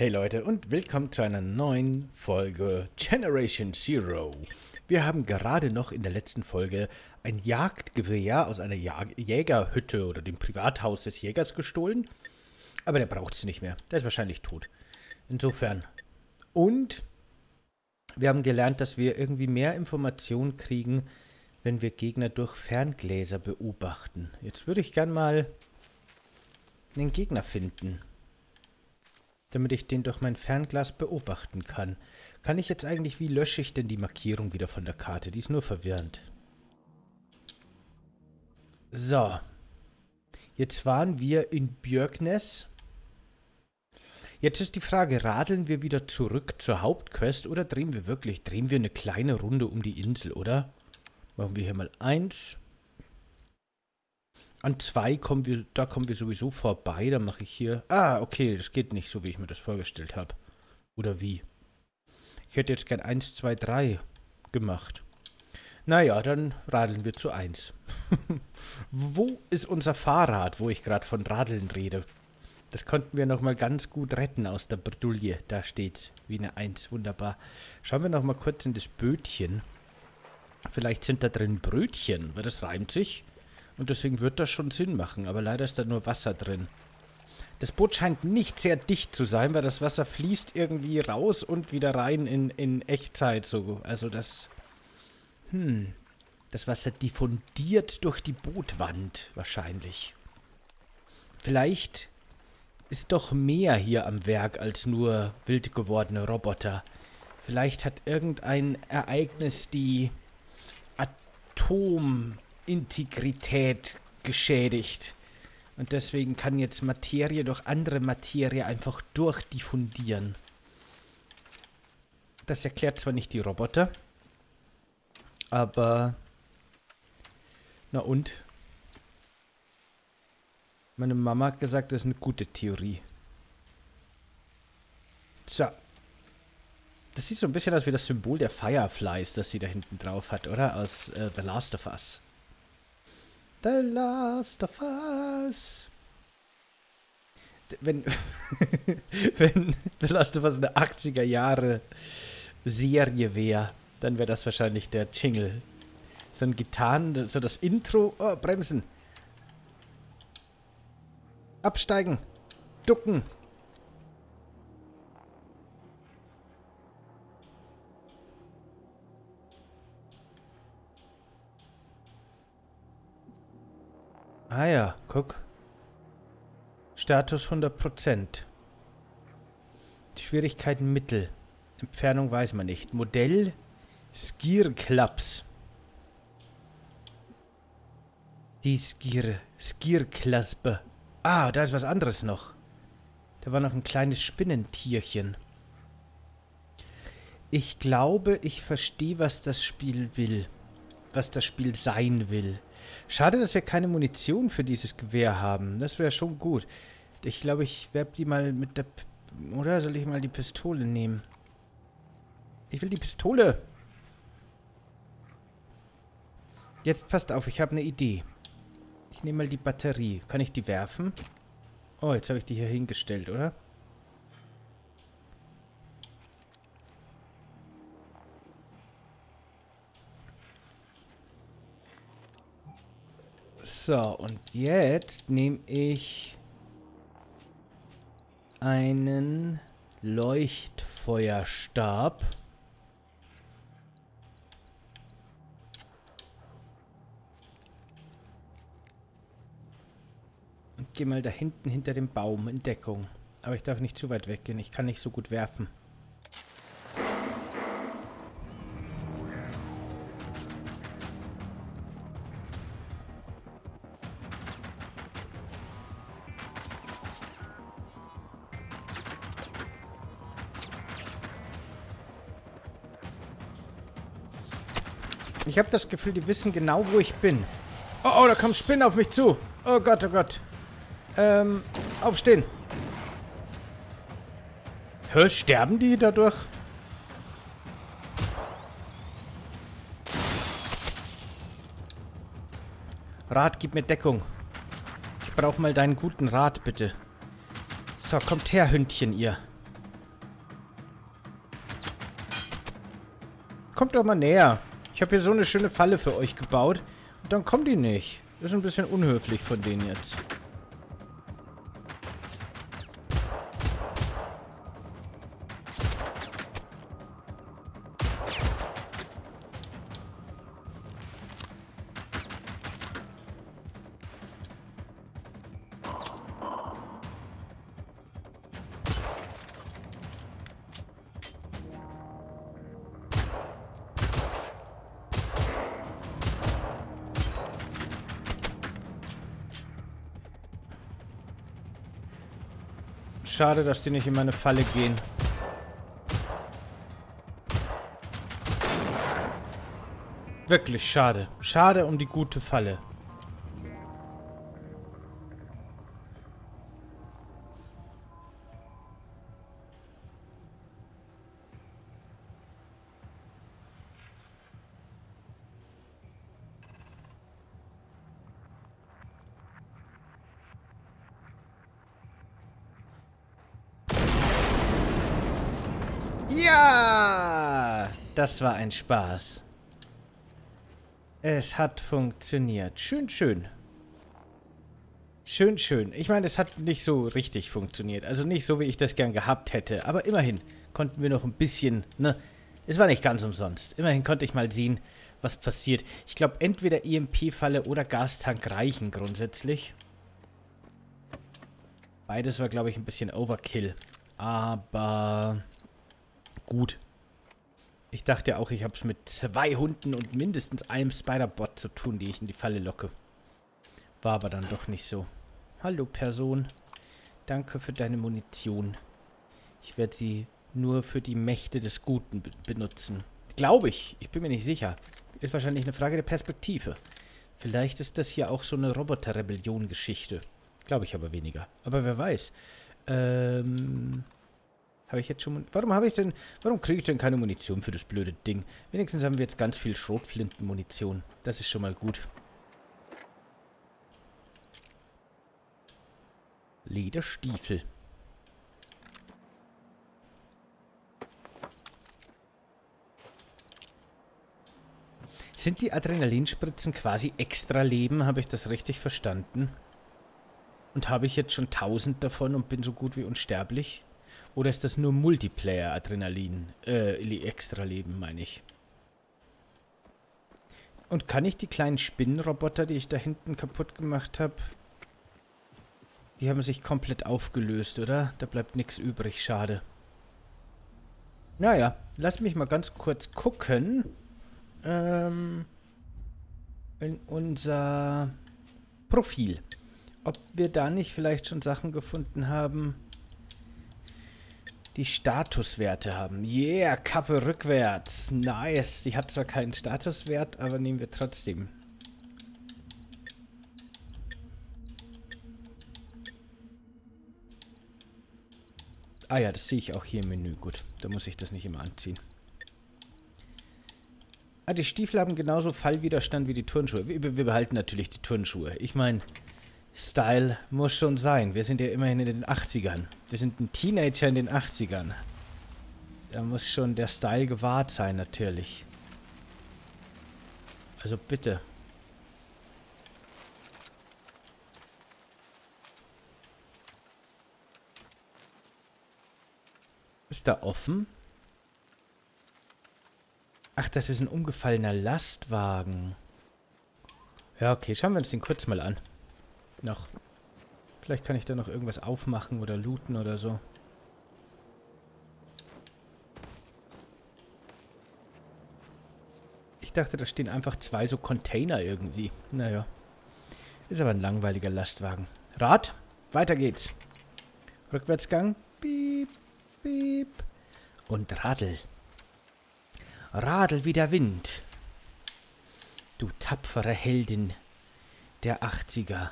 Hey Leute und willkommen zu einer neuen Folge Generation Zero. Wir haben gerade noch in der letzten Folge ein Jagdgewehr aus einer Jägerhütte oder dem Privathaus des Jägers gestohlen. Aber der braucht es nicht mehr. Der ist wahrscheinlich tot. Insofern. Und wir haben gelernt, dass wir irgendwie mehr Informationen kriegen, wenn wir Gegner durch Ferngläser beobachten. Jetzt würde ich gern mal einen Gegner finden damit ich den durch mein Fernglas beobachten kann. Kann ich jetzt eigentlich, wie lösche ich denn die Markierung wieder von der Karte? Die ist nur verwirrend. So. Jetzt waren wir in Björknes. Jetzt ist die Frage, radeln wir wieder zurück zur Hauptquest oder drehen wir wirklich, drehen wir eine kleine Runde um die Insel, oder? Machen wir hier mal eins. An zwei kommen wir, da kommen wir sowieso vorbei. Dann mache ich hier. Ah, okay, das geht nicht so, wie ich mir das vorgestellt habe. Oder wie? Ich hätte jetzt gern 1, 2, 3 gemacht. Naja, dann radeln wir zu 1. wo ist unser Fahrrad, wo ich gerade von Radeln rede? Das konnten wir nochmal ganz gut retten aus der Bredouille. Da steht's, wie eine 1. Wunderbar. Schauen wir nochmal kurz in das Bötchen. Vielleicht sind da drin Brötchen, weil das reimt sich. Und deswegen wird das schon Sinn machen. Aber leider ist da nur Wasser drin. Das Boot scheint nicht sehr dicht zu sein, weil das Wasser fließt irgendwie raus und wieder rein in, in Echtzeit. So. Also das... Hm. Das Wasser diffundiert durch die Bootwand wahrscheinlich. Vielleicht ist doch mehr hier am Werk als nur wild gewordene Roboter. Vielleicht hat irgendein Ereignis die Atom... Integrität geschädigt. Und deswegen kann jetzt Materie durch andere Materie einfach durchdiffundieren. Das erklärt zwar nicht die Roboter, aber... Na und? Meine Mama hat gesagt, das ist eine gute Theorie. So. Das sieht so ein bisschen aus wie das Symbol der Fireflies, das sie da hinten drauf hat, oder? Aus äh, The Last of Us. The Last of Us. Wenn, wenn The Last of Us eine 80er Jahre Serie wäre, dann wäre das wahrscheinlich der Jingle. So ein Gitarren, so das Intro. Oh, bremsen. Absteigen. Ducken. Ah ja, guck. Status 100%. Schwierigkeiten Mittel. Entfernung weiß man nicht. Modell Skier Clubs. Die Skier, Skier Klaspe. Ah, da ist was anderes noch. Da war noch ein kleines Spinnentierchen. Ich glaube, ich verstehe, was das Spiel will. Was das Spiel sein will. Schade, dass wir keine Munition für dieses Gewehr haben. Das wäre schon gut. Ich glaube, ich werde die mal mit der... P oder soll ich mal die Pistole nehmen? Ich will die Pistole. Jetzt passt auf, ich habe eine Idee. Ich nehme mal die Batterie. Kann ich die werfen? Oh, jetzt habe ich die hier hingestellt, oder? So, und jetzt nehme ich einen Leuchtfeuerstab. Und gehe mal da hinten hinter dem Baum in Deckung. Aber ich darf nicht zu weit weggehen. Ich kann nicht so gut werfen. Ich habe das Gefühl, die wissen genau, wo ich bin. Oh, oh, da kommen Spinnen auf mich zu. Oh Gott, oh Gott. Ähm, aufstehen. Hä, sterben die dadurch? Rat, gib mir Deckung. Ich brauche mal deinen guten Rat, bitte. So, kommt her, Hündchen, ihr. Kommt doch mal näher. Ich habe hier so eine schöne Falle für euch gebaut. Und dann kommen die nicht. Ist ein bisschen unhöflich von denen jetzt. Schade, dass die nicht in meine Falle gehen. Wirklich schade. Schade um die gute Falle. Das war ein Spaß. Es hat funktioniert. Schön, schön. Schön, schön. Ich meine, es hat nicht so richtig funktioniert. Also nicht so, wie ich das gern gehabt hätte. Aber immerhin konnten wir noch ein bisschen, ne? Es war nicht ganz umsonst. Immerhin konnte ich mal sehen, was passiert. Ich glaube, entweder EMP-Falle oder Gastank reichen grundsätzlich. Beides war, glaube ich, ein bisschen Overkill. Aber gut. Ich dachte auch, ich habe es mit zwei Hunden und mindestens einem Spider-Bot zu tun, die ich in die Falle locke. War aber dann doch nicht so. Hallo, Person. Danke für deine Munition. Ich werde sie nur für die Mächte des Guten be benutzen. Glaube ich. Ich bin mir nicht sicher. Ist wahrscheinlich eine Frage der Perspektive. Vielleicht ist das hier auch so eine Roboter-Rebellion-Geschichte. Glaube ich aber weniger. Aber wer weiß. Ähm... Habe ich jetzt schon... Warum habe ich denn... Warum kriege ich denn keine Munition für das blöde Ding? Wenigstens haben wir jetzt ganz viel Schrotflintenmunition. Das ist schon mal gut. Lederstiefel. Sind die Adrenalinspritzen quasi extra Leben? Habe ich das richtig verstanden? Und habe ich jetzt schon tausend davon und bin so gut wie unsterblich? Oder ist das nur Multiplayer-Adrenalin? Äh, Extra-Leben, meine ich. Und kann ich die kleinen Spinnenroboter, die ich da hinten kaputt gemacht habe... Die haben sich komplett aufgelöst, oder? Da bleibt nichts übrig, schade. Naja, lass mich mal ganz kurz gucken. Ähm, in unser Profil. Ob wir da nicht vielleicht schon Sachen gefunden haben die Statuswerte haben. Yeah, Kappe rückwärts. Nice. Die hat zwar keinen Statuswert, aber nehmen wir trotzdem. Ah ja, das sehe ich auch hier im Menü. Gut, da muss ich das nicht immer anziehen. Ah, die Stiefel haben genauso Fallwiderstand wie die Turnschuhe. Wir, wir behalten natürlich die Turnschuhe. Ich meine, Style muss schon sein. Wir sind ja immerhin in den 80ern. Wir sind ein Teenager in den 80ern. Da muss schon der Style gewahrt sein, natürlich. Also bitte. Ist da offen? Ach, das ist ein umgefallener Lastwagen. Ja, okay, schauen wir uns den kurz mal an noch. Vielleicht kann ich da noch irgendwas aufmachen oder looten oder so. Ich dachte, da stehen einfach zwei so Container irgendwie. Naja. Ist aber ein langweiliger Lastwagen. Rad, weiter geht's. Rückwärtsgang. Piep, piep. Und Radl. Radl wie der Wind. Du tapfere Heldin der 80er.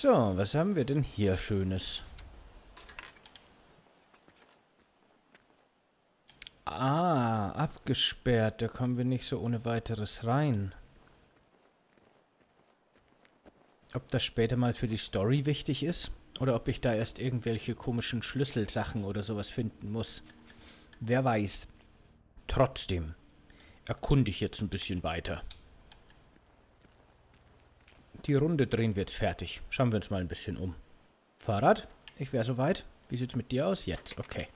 So, was haben wir denn hier Schönes? Ah, abgesperrt. Da kommen wir nicht so ohne weiteres rein. Ob das später mal für die Story wichtig ist? Oder ob ich da erst irgendwelche komischen Schlüsselsachen oder sowas finden muss. Wer weiß. Trotzdem erkunde ich jetzt ein bisschen weiter. Die Runde drehen wir jetzt fertig. Schauen wir uns mal ein bisschen um. Fahrrad, ich wäre soweit. Wie sieht's mit dir aus? Jetzt, okay.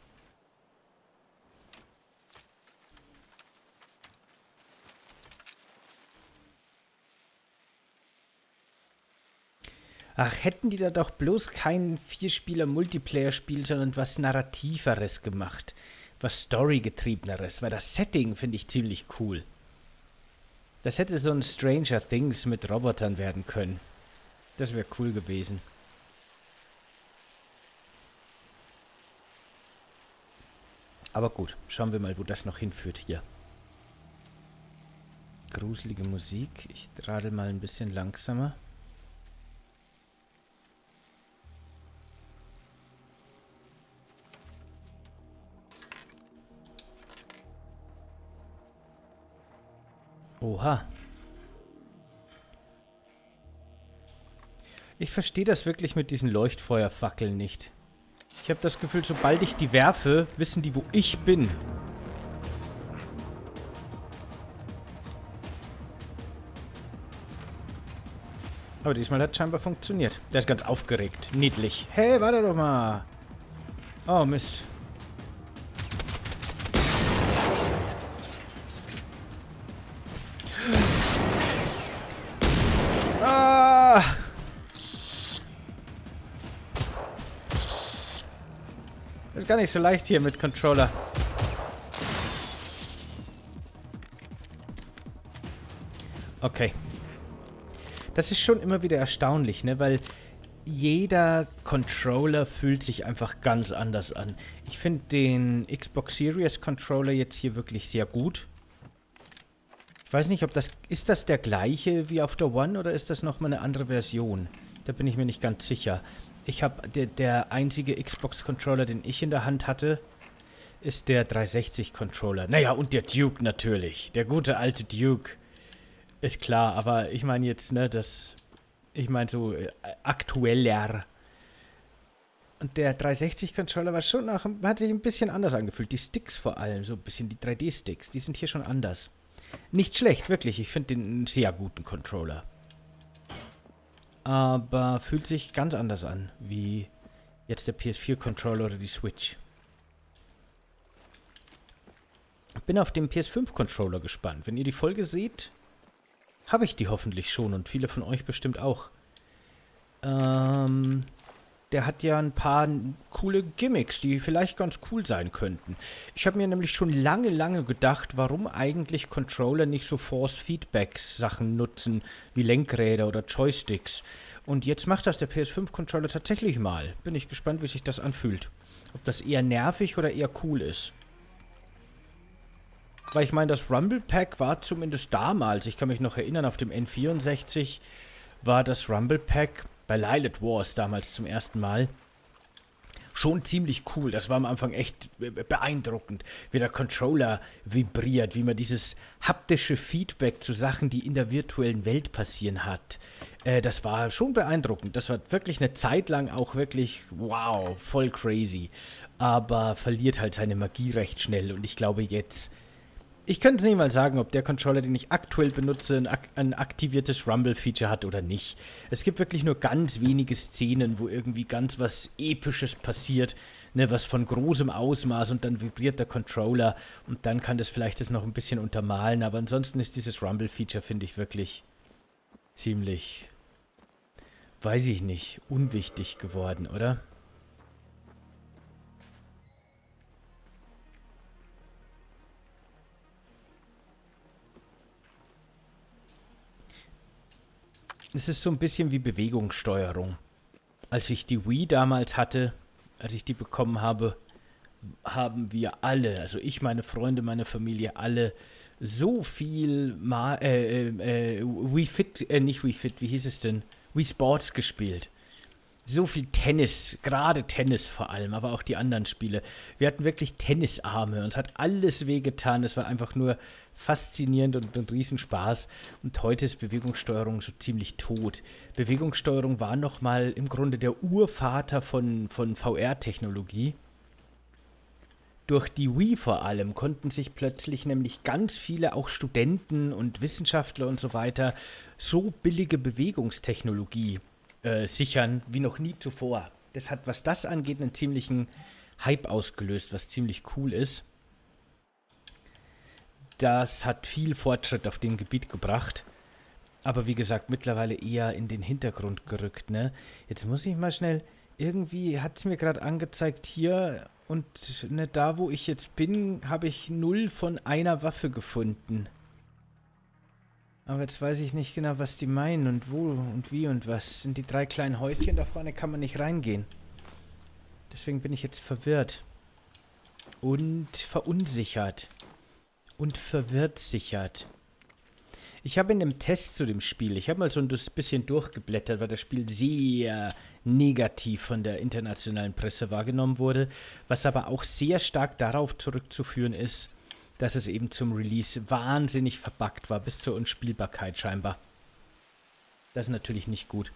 Ach, hätten die da doch bloß kein Vierspieler-Multiplayer-Spiel, sondern was Narrativeres gemacht. Was Story-getriebeneres, weil das Setting finde ich ziemlich cool. Das hätte so ein Stranger Things mit Robotern werden können. Das wäre cool gewesen. Aber gut, schauen wir mal, wo das noch hinführt hier. Gruselige Musik. Ich radel mal ein bisschen langsamer. Oha. Ich verstehe das wirklich mit diesen Leuchtfeuerfackeln nicht. Ich habe das Gefühl, sobald ich die werfe, wissen die, wo ich bin. Aber diesmal hat es scheinbar funktioniert. Der ist ganz aufgeregt. Niedlich. Hey, warte doch mal. Oh, Mist. Nicht so leicht hier mit Controller. Okay. Das ist schon immer wieder erstaunlich, ne? Weil jeder Controller fühlt sich einfach ganz anders an. Ich finde den Xbox Series Controller jetzt hier wirklich sehr gut. Ich weiß nicht, ob das... Ist das der gleiche wie auf der One oder ist das nochmal eine andere Version? Da bin ich mir nicht ganz sicher. Ich habe der, der einzige Xbox-Controller, den ich in der Hand hatte, ist der 360-Controller. Naja, und der Duke natürlich. Der gute alte Duke. Ist klar, aber ich meine jetzt, ne, das. Ich meine so äh, aktueller. Und der 360-Controller war schon nach, hat sich ein bisschen anders angefühlt. Die Sticks vor allem, so ein bisschen die 3D-Sticks, die sind hier schon anders. Nicht schlecht, wirklich. Ich finde den einen sehr guten Controller aber fühlt sich ganz anders an, wie jetzt der PS4-Controller oder die Switch. Bin auf den PS5-Controller gespannt. Wenn ihr die Folge seht, habe ich die hoffentlich schon und viele von euch bestimmt auch. Ähm, der hat ja ein paar coole Gimmicks, die vielleicht ganz cool sein könnten. Ich habe mir nämlich schon lange, lange gedacht, warum eigentlich Controller nicht so Force-Feedback-Sachen nutzen, wie Lenkräder oder Joysticks. Und jetzt macht das der PS5-Controller tatsächlich mal. Bin ich gespannt, wie sich das anfühlt. Ob das eher nervig oder eher cool ist. Weil ich meine, das Rumble Pack war zumindest damals, ich kann mich noch erinnern, auf dem N64 war das Rumble Pack bei Lilith Wars damals zum ersten Mal. Schon ziemlich cool. Das war am Anfang echt beeindruckend, wie der Controller vibriert, wie man dieses haptische Feedback zu Sachen, die in der virtuellen Welt passieren hat. Äh, das war schon beeindruckend. Das war wirklich eine Zeit lang auch wirklich, wow, voll crazy. Aber verliert halt seine Magie recht schnell. Und ich glaube jetzt ich könnte nicht mal sagen, ob der Controller, den ich aktuell benutze, ein, ak ein aktiviertes Rumble-Feature hat oder nicht. Es gibt wirklich nur ganz wenige Szenen, wo irgendwie ganz was Episches passiert, ne, was von großem Ausmaß und dann vibriert der Controller und dann kann das vielleicht das noch ein bisschen untermalen, aber ansonsten ist dieses Rumble-Feature, finde ich, wirklich ziemlich, weiß ich nicht, unwichtig geworden, oder? Es ist so ein bisschen wie Bewegungssteuerung. Als ich die Wii damals hatte, als ich die bekommen habe, haben wir alle, also ich, meine Freunde, meine Familie, alle so viel Ma äh, äh, äh, Wii Fit, äh, nicht Wii Fit, wie hieß es denn? Wii Sports gespielt. So viel Tennis, gerade Tennis vor allem, aber auch die anderen Spiele. Wir hatten wirklich Tennisarme, uns hat alles wehgetan. Es war einfach nur faszinierend und ein Riesenspaß. Und heute ist Bewegungssteuerung so ziemlich tot. Bewegungssteuerung war nochmal im Grunde der Urvater von, von VR-Technologie. Durch die Wii vor allem konnten sich plötzlich nämlich ganz viele, auch Studenten und Wissenschaftler und so weiter, so billige Bewegungstechnologie äh, sichern wie noch nie zuvor. Das hat, was das angeht, einen ziemlichen Hype ausgelöst, was ziemlich cool ist. Das hat viel Fortschritt auf dem Gebiet gebracht. Aber wie gesagt, mittlerweile eher in den Hintergrund gerückt. Ne? Jetzt muss ich mal schnell. Irgendwie hat es mir gerade angezeigt hier und ne, da, wo ich jetzt bin, habe ich null von einer Waffe gefunden. Aber jetzt weiß ich nicht genau, was die meinen und wo und wie und was. Sind die drei kleinen Häuschen da vorne, kann man nicht reingehen. Deswegen bin ich jetzt verwirrt. Und verunsichert. Und verwirrt sichert. Ich habe in dem Test zu dem Spiel, ich habe mal so ein bisschen durchgeblättert, weil das Spiel sehr negativ von der internationalen Presse wahrgenommen wurde, was aber auch sehr stark darauf zurückzuführen ist, dass es eben zum Release wahnsinnig verbuggt war, bis zur Unspielbarkeit scheinbar. Das ist natürlich nicht gut.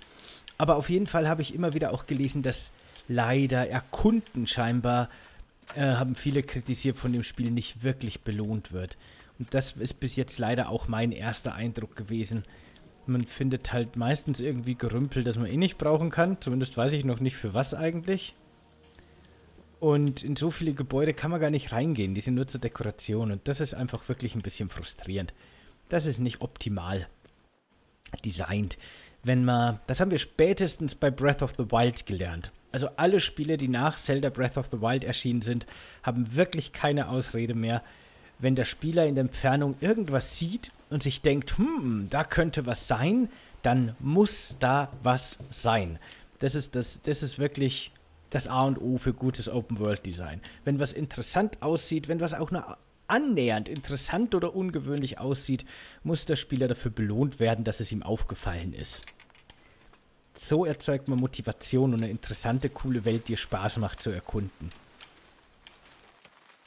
Aber auf jeden Fall habe ich immer wieder auch gelesen, dass leider Erkunden scheinbar, äh, haben viele kritisiert, von dem Spiel nicht wirklich belohnt wird. Und das ist bis jetzt leider auch mein erster Eindruck gewesen. Man findet halt meistens irgendwie Gerümpel, das man eh nicht brauchen kann. Zumindest weiß ich noch nicht für was eigentlich. Und in so viele Gebäude kann man gar nicht reingehen. Die sind nur zur Dekoration. Und das ist einfach wirklich ein bisschen frustrierend. Das ist nicht optimal designt. Wenn man, das haben wir spätestens bei Breath of the Wild gelernt. Also alle Spiele, die nach Zelda Breath of the Wild erschienen sind, haben wirklich keine Ausrede mehr. Wenn der Spieler in der Entfernung irgendwas sieht und sich denkt, hm, da könnte was sein, dann muss da was sein. Das ist, das, das ist wirklich das A und O für gutes Open-World-Design. Wenn was interessant aussieht, wenn was auch nur annähernd interessant oder ungewöhnlich aussieht, muss der Spieler dafür belohnt werden, dass es ihm aufgefallen ist. So erzeugt man Motivation und eine interessante, coole Welt, die Spaß macht zu erkunden.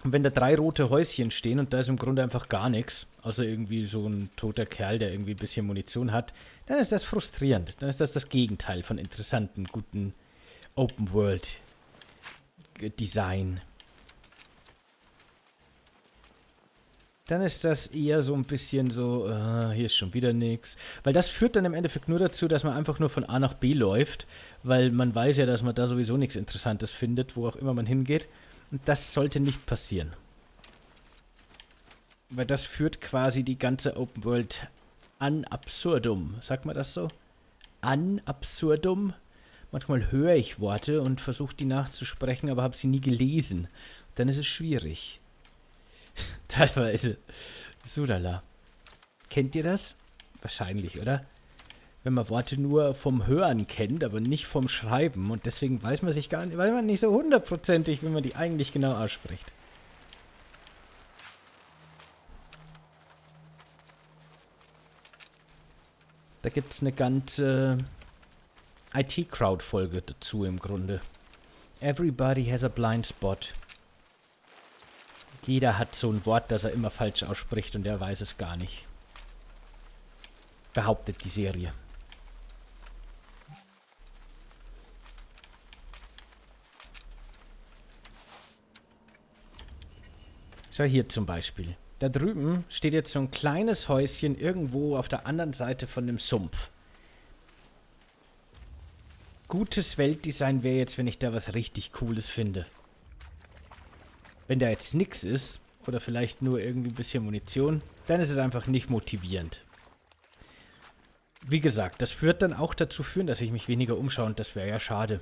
Und wenn da drei rote Häuschen stehen und da ist im Grunde einfach gar nichts, außer irgendwie so ein toter Kerl, der irgendwie ein bisschen Munition hat, dann ist das frustrierend. Dann ist das das Gegenteil von interessanten, guten Open World Design. Dann ist das eher so ein bisschen so, uh, hier ist schon wieder nichts. Weil das führt dann im Endeffekt nur dazu, dass man einfach nur von A nach B läuft, weil man weiß ja, dass man da sowieso nichts Interessantes findet, wo auch immer man hingeht. Und das sollte nicht passieren. Weil das führt quasi die ganze Open World an absurdum. Sagt man das so? An absurdum? Manchmal höre ich Worte und versuche die nachzusprechen, aber habe sie nie gelesen. Dann ist es schwierig. Teilweise. Sudala. Kennt ihr das? Wahrscheinlich, oder? Wenn man Worte nur vom Hören kennt, aber nicht vom Schreiben. Und deswegen weiß man sich gar nicht, weiß man nicht so hundertprozentig, wie man die eigentlich genau ausspricht. Da gibt es eine ganze IT-Crowd-Folge dazu im Grunde. Everybody has a blind spot. Jeder hat so ein Wort, das er immer falsch ausspricht und er weiß es gar nicht. Behauptet die Serie. Schau hier zum Beispiel. Da drüben steht jetzt so ein kleines Häuschen irgendwo auf der anderen Seite von dem Sumpf gutes Weltdesign wäre jetzt, wenn ich da was richtig Cooles finde. Wenn da jetzt nichts ist, oder vielleicht nur irgendwie ein bisschen Munition, dann ist es einfach nicht motivierend. Wie gesagt, das wird dann auch dazu führen, dass ich mich weniger umschaue und das wäre ja schade.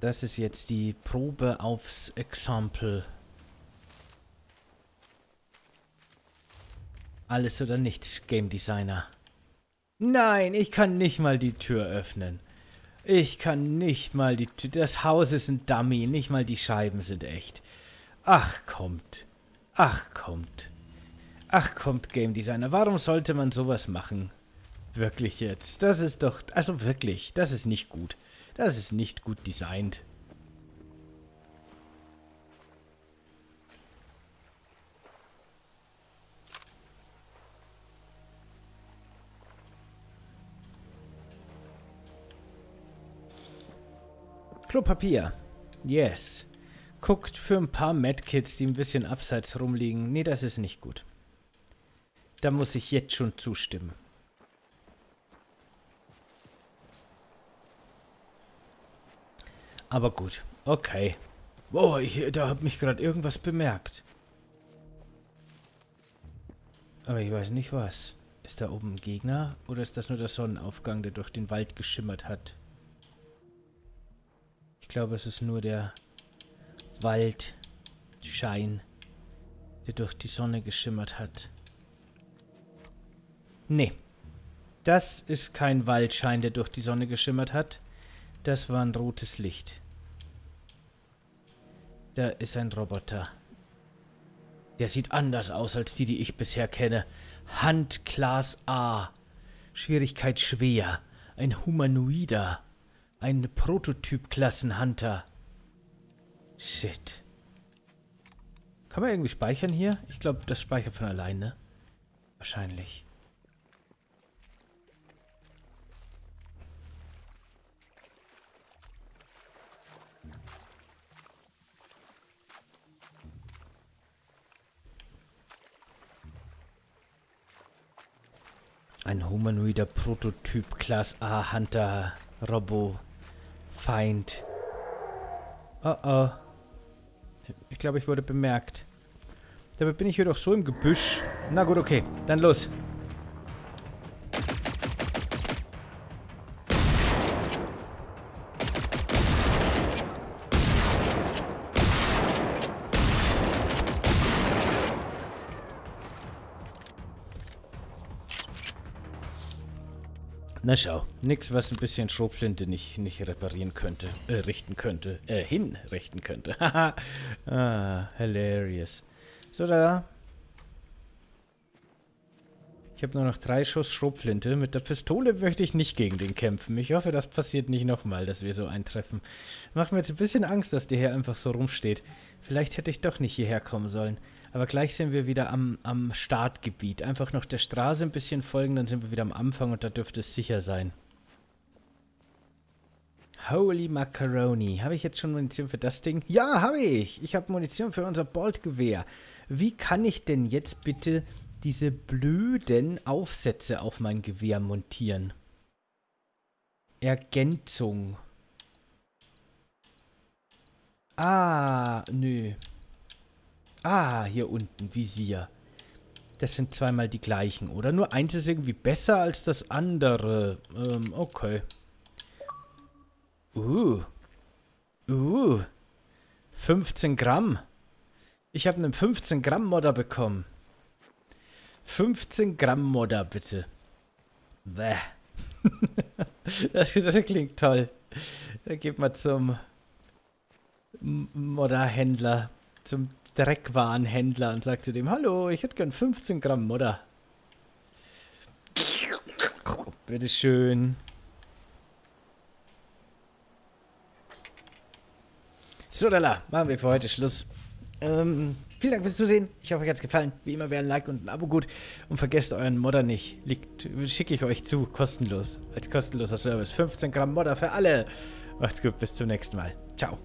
Das ist jetzt die Probe aufs Example. Alles oder nichts, Game Designer. Nein, ich kann nicht mal die Tür öffnen. Ich kann nicht mal die Tür... Das Haus ist ein Dummy, nicht mal die Scheiben sind echt. Ach, kommt. Ach, kommt. Ach kommt, Game Designer, warum sollte man sowas machen? Wirklich jetzt. Das ist doch... Also wirklich, das ist nicht gut. Das ist nicht gut designt. Klopapier. Yes. Guckt für ein paar Medkits, die ein bisschen abseits rumliegen. Nee, das ist nicht gut. Da muss ich jetzt schon zustimmen. Aber gut. Okay. Wow, ich, da hat mich gerade irgendwas bemerkt. Aber ich weiß nicht was. Ist da oben ein Gegner? Oder ist das nur der Sonnenaufgang, der durch den Wald geschimmert hat? Ich glaube, es ist nur der Waldschein, der durch die Sonne geschimmert hat. Nee. Das ist kein Waldschein, der durch die Sonne geschimmert hat. Das war ein rotes Licht. Da ist ein Roboter. Der sieht anders aus als die, die ich bisher kenne. Handglas A. Schwierigkeit schwer. Ein Humanoider. Ein Prototyp-Klassenhunter. Shit. Kann man irgendwie speichern hier? Ich glaube, das speichert von alleine. Wahrscheinlich. Ein humanoider Prototyp Class A Hunter Robo Feind. Oh oh. Ich glaube, ich wurde bemerkt. Dabei bin ich hier doch so im Gebüsch. Na gut, okay. Dann los. Na schau, nix, was ein bisschen Schrotflinte nicht, nicht reparieren könnte, äh, richten könnte, äh, hinrichten könnte. Haha, ah, hilarious. So, da. Ich habe nur noch drei Schuss Schrotflinte. Mit der Pistole möchte ich nicht gegen den kämpfen. Ich hoffe, das passiert nicht nochmal, dass wir so eintreffen. Macht mir jetzt ein bisschen Angst, dass der hier einfach so rumsteht. Vielleicht hätte ich doch nicht hierher kommen sollen. Aber gleich sind wir wieder am, am Startgebiet. Einfach noch der Straße ein bisschen folgen, dann sind wir wieder am Anfang und da dürfte es sicher sein. Holy Macaroni. Habe ich jetzt schon Munition für das Ding? Ja, habe ich. Ich habe Munition für unser Boltgewehr. Wie kann ich denn jetzt bitte diese blöden Aufsätze auf mein Gewehr montieren? Ergänzung. Ah, nö. Ah, hier unten, Visier. Das sind zweimal die gleichen, oder? Nur eins ist irgendwie besser als das andere. Ähm, okay. Uh. Uh. 15 Gramm. Ich habe einen 15 Gramm Modder bekommen. 15 Gramm Modder, bitte. Bäh. das, das, klingt toll. Da geht man zum Modderhändler, zum Dreckwarenhändler und sagt zu dem, hallo, ich hätte gern 15 Gramm Mutter. Bitteschön. So, Dalla, machen wir für heute Schluss. Ähm, vielen Dank fürs Zusehen. Ich hoffe, euch hat es gefallen. Wie immer wäre ein Like und ein Abo gut. Und vergesst euren Modder nicht. Schicke ich euch zu, kostenlos. Als kostenloser Service. 15 Gramm Modder für alle. Macht's gut, bis zum nächsten Mal. Ciao.